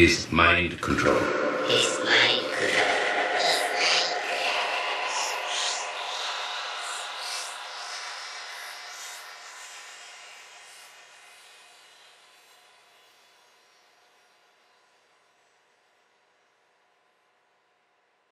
Is mind control. Yes.